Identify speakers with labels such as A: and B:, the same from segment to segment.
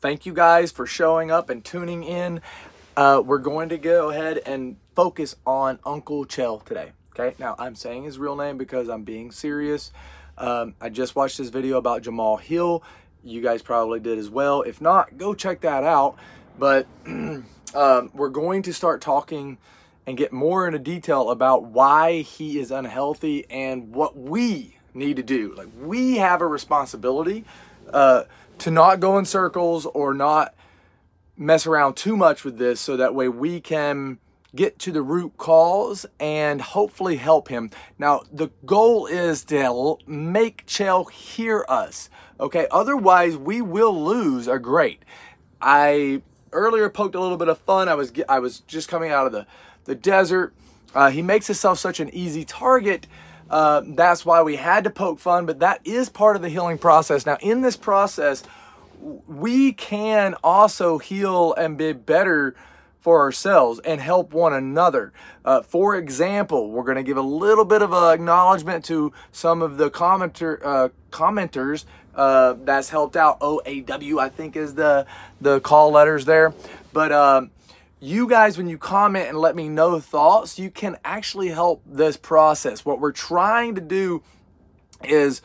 A: thank you guys for showing up and tuning in. Uh, we're going to go ahead and focus on Uncle Chael today. Okay, now I'm saying his real name because I'm being serious. Um, I just watched this video about Jamal Hill. You guys probably did as well. If not, go check that out. But um, we're going to start talking and get more into detail about why he is unhealthy and what we need to do. Like we have a responsibility uh, to not go in circles or not mess around too much with this so that way we can get to the root cause and hopefully help him. Now, the goal is to make Chael hear us, okay? Otherwise, we will lose a great. I earlier poked a little bit of fun. I was I was just coming out of the, the desert. Uh, he makes himself such an easy target. Uh, that's why we had to poke fun, but that is part of the healing process. Now, in this process, we can also heal and be better for ourselves and help one another. Uh, for example, we're going to give a little bit of an acknowledgement to some of the commenter, uh, commenters uh, that's helped out. OAW, I think, is the, the call letters there. But um, you guys, when you comment and let me know thoughts, you can actually help this process. What we're trying to do is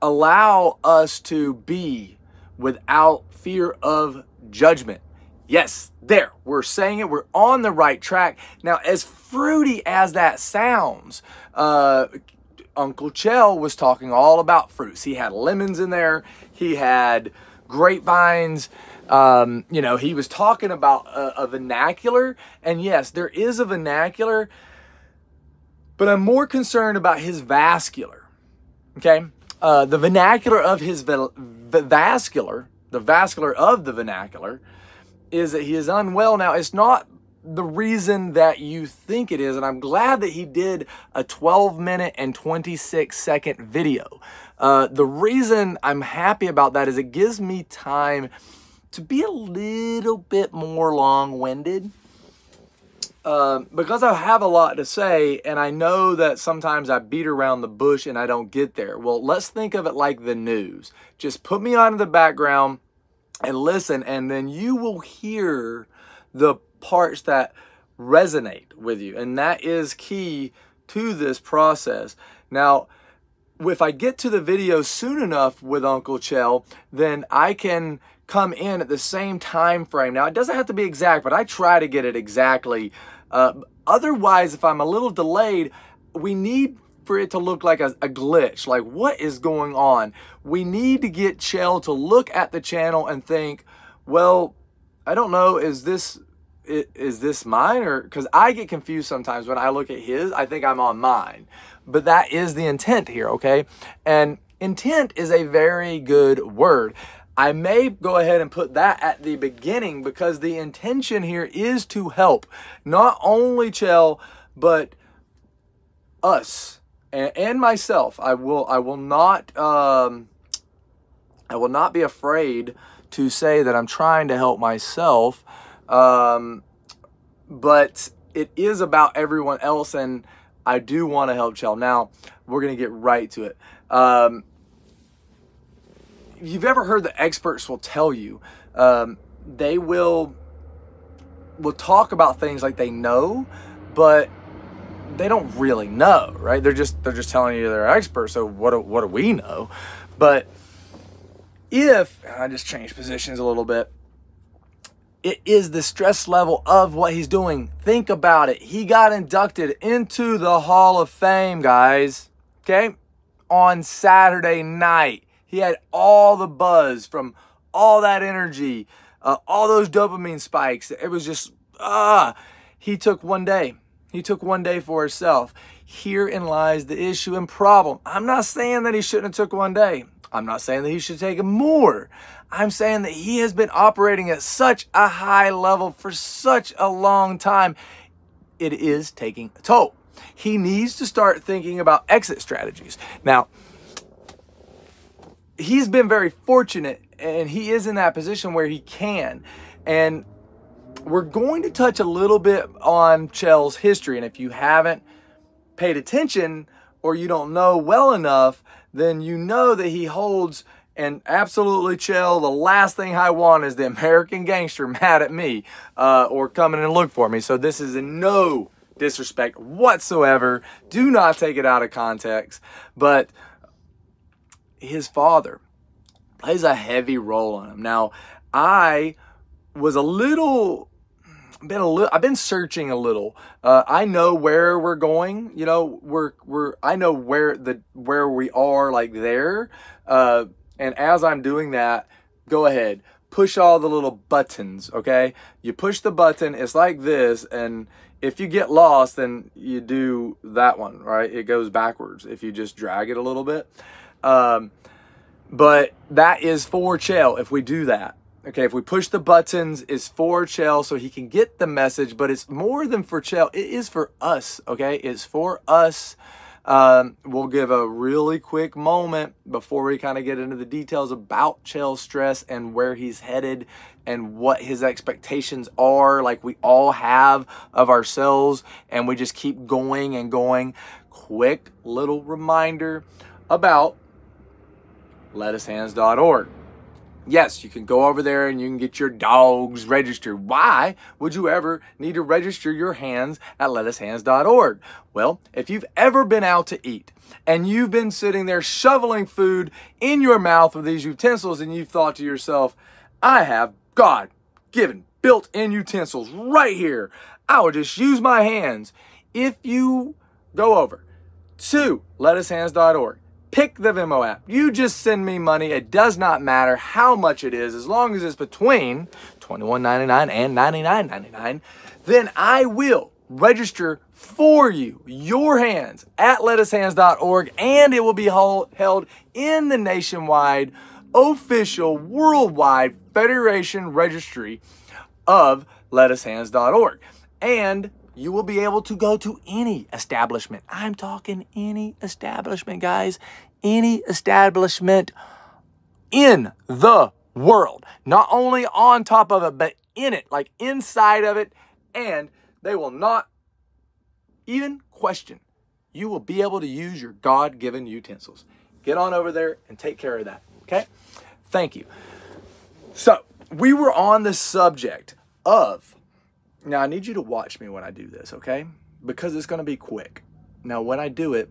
A: allow us to be without fear of judgment. Yes, there, we're saying it. We're on the right track. Now, as fruity as that sounds, uh, Uncle Chael was talking all about fruits. He had lemons in there, he had grapevines. Um, you know, he was talking about a, a vernacular. And yes, there is a vernacular, but I'm more concerned about his vascular. Okay? Uh, the vernacular of his vascular, the vascular of the vernacular, is that he is unwell now. It's not the reason that you think it is, and I'm glad that he did a 12 minute and 26 second video. Uh, the reason I'm happy about that is it gives me time to be a little bit more long winded. Uh, because I have a lot to say, and I know that sometimes I beat around the bush and I don't get there. Well, let's think of it like the news. Just put me on in the background and listen, and then you will hear the parts that resonate with you. And that is key to this process. Now, if I get to the video soon enough with Uncle Chael, then I can come in at the same time frame. Now, it doesn't have to be exact, but I try to get it exactly. Uh, otherwise, if I'm a little delayed, we need for it to look like a, a, glitch. Like, what is going on? We need to get Chael to look at the channel and think, well, I don't know, is this is this mine or because I get confused sometimes when I look at his, I think I'm on mine. But that is the intent here, okay? And intent is a very good word. I may go ahead and put that at the beginning because the intention here is to help not only Chael, but us and, and myself. I will I will not um, I will not be afraid to say that I'm trying to help myself. Um, but it is about everyone else, and I do want to help Chael. Now we're gonna get right to it. Um, you've ever heard the experts will tell you um, they will will talk about things like they know, but they don't really know, right? They're just they're just telling you they're experts. So what do, what do we know? But if I just changed positions a little bit, it is the stress level of what he's doing. Think about it. He got inducted into the Hall of Fame, guys. Okay, on Saturday night, he had all the buzz from all that energy, uh, all those dopamine spikes. It was just ah. He took one day he took one day for himself. Herein lies the issue and problem. I'm not saying that he shouldn't have took one day. I'm not saying that he should take more. I'm saying that he has been operating at such a high level for such a long time. It is taking a toll. He needs to start thinking about exit strategies. Now, he's been very fortunate and he is in that position where he can. And we're going to touch a little bit on Chael's history. And if you haven't paid attention or you don't know well enough, then you know that he holds And absolutely chill. The last thing I want is the American gangster mad at me uh, or coming and look for me. So this is in no disrespect whatsoever. Do not take it out of context. But his father plays a heavy role on him. Now, I was a little been a little I've been searching a little. Uh, I know where we're going. You know, we're we're I know where the where we are like there. Uh, and as I'm doing that, go ahead push all the little buttons. Okay, you push the button. It's like this, and if you get lost, then you do that one. Right, it goes backwards if you just drag it a little bit. Um, but that is for Chael if we do that. Okay, if we push the buttons, it's for Chael so he can get the message, but it's more than for Chael. It is for us, okay? It's for us. Um, we'll give a really quick moment before we kind of get into the details about Chael's stress and where he's headed and what his expectations are, like we all have of ourselves, and we just keep going and going. Quick little reminder about lettucehands.org. Yes, you can go over there and you can get your dogs registered. Why would you ever need to register your hands at lettucehands.org? Well, if you've ever been out to eat and you've been sitting there shoveling food in your mouth with these utensils and you've thought to yourself, I have God given built in utensils right here. I will just use my hands. If you go over to lettucehands.org pick the Venmo app. You just send me money. It does not matter how much it is, as long as it's between $21.99 and $99.99, then I will register for you, your hands, at lettucehands.org, and it will be held in the nationwide, official, worldwide Federation Registry of lettucehands.org. And you will be able to go to any establishment. I'm talking any establishment, guys. Any establishment in the world. Not only on top of it, but in it, like inside of it. And they will not even question. You will be able to use your God given utensils. Get on over there and take care of that. Okay? Thank you. So, we were on the subject of now, I need you to watch me when I do this, okay? Because it's going to be quick. Now, when I do it,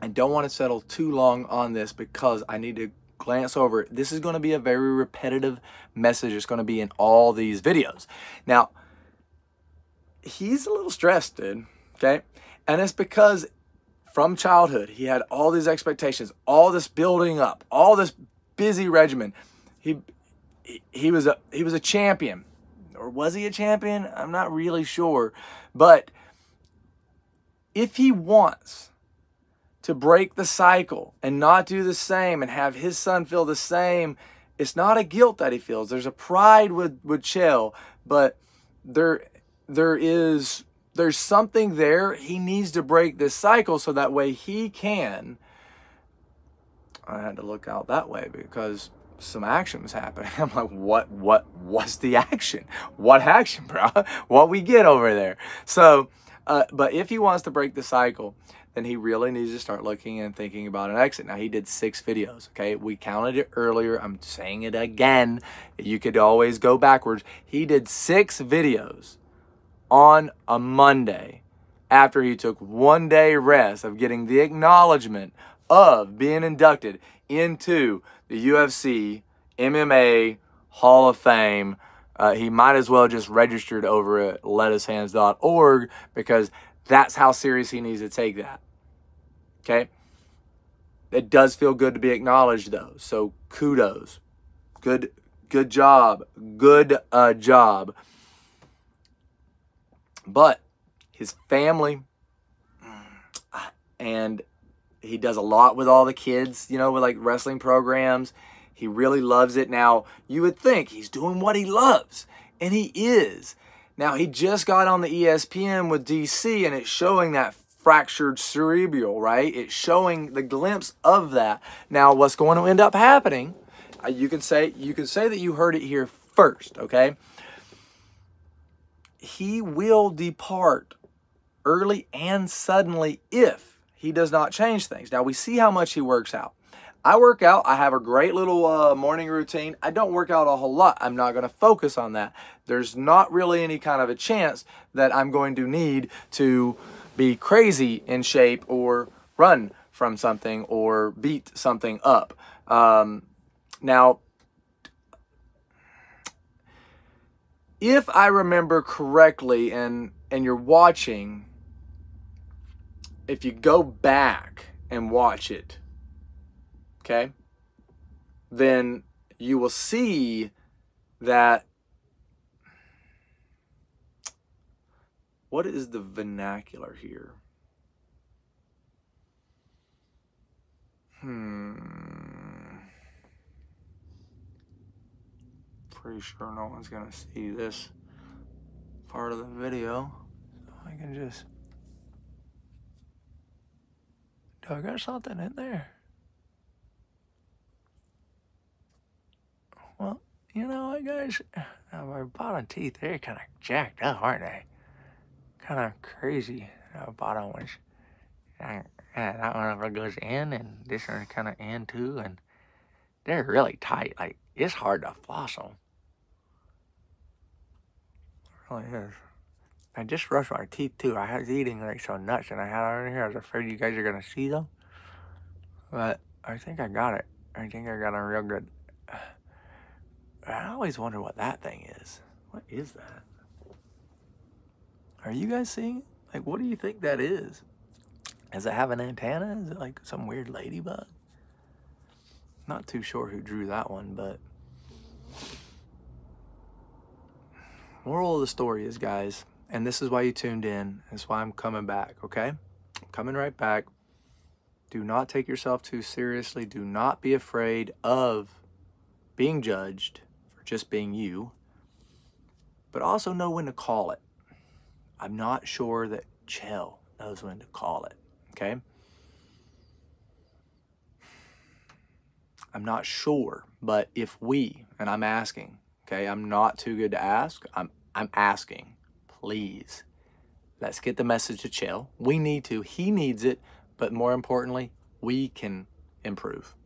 A: I don't want to settle too long on this because I need to glance over it. This is going to be a very repetitive message. It's going to be in all these videos. Now, he's a little stressed, dude, okay? And it's because from childhood, he had all these expectations, all this building up, all this busy regimen. He, he was a he was a champion or was he a champion? I'm not really sure. But if he wants to break the cycle and not do the same and have his son feel the same, it's not a guilt that he feels. There's a pride with, with Chael, but there there is there's something there. He needs to break this cycle so that way he can. I had to look out that way because some action was happening. I'm like, what, what, what's the action? What action, bro? What we get over there? So, uh, but if he wants to break the cycle, then he really needs to start looking and thinking about an exit. Now, he did six videos, okay? We counted it earlier. I'm saying it again. You could always go backwards. He did six videos on a Monday after he took one day rest of getting the acknowledgement of being inducted into the UFC MMA Hall of Fame. Uh, he might as well just registered over at lettucehands.org because that's how serious he needs to take that. Okay? It does feel good to be acknowledged though. So kudos. Good good job. Good uh, job. But his family and he does a lot with all the kids, you know, with like wrestling programs. He really loves it. Now, you would think he's doing what he loves, and he is. Now, he just got on the ESPN with DC, and it's showing that fractured cerebral, right? It's showing the glimpse of that. Now, what's going to end up happening? Uh, you can say you can say that you heard it here first, okay? He will depart early and suddenly if he does not change things. Now we see how much he works out. I work out. I have a great little uh, morning routine. I don't work out a whole lot. I'm not going to focus on that. There's not really any kind of a chance that I'm going to need to be crazy in shape or run from something or beat something up. Um, now, if I remember correctly, and and you're watching, if you go back and watch it, okay, then you will see that what is the vernacular here? Hmm. Pretty sure no one's gonna see this part of the video. So I can just. Do I got something in there? Well, you know what, guys? Uh, my bottom teeth, they're kind of jacked up, aren't they? Kind of crazy. Uh, bottom ones. Uh, that one ever goes in, and this one kind of in too, and they're really tight. Like, it's hard to floss them. It really is. I just brushed my teeth too. I was eating like some nuts, and I had in here. I was afraid you guys are gonna see them, but I think I got it. I think I got them real good. I always wonder what that thing is. What is that? Are you guys seeing? Like, what do you think that is? Does it have an antenna? Is it like some weird ladybug? Not too sure who drew that one, but moral of the story is, guys, and this is why you tuned in. That's why I'm coming back, okay? I'm coming right back. Do not take yourself too seriously. Do not be afraid of being judged for just being you, but also know when to call it. I'm not sure that Chael knows when to call it, okay? I'm not sure, but if we, and I'm asking, okay, I'm not too good to ask, I'm, I'm asking, please, let's get the message to Chael. We need to, he needs it, but more importantly, we can improve.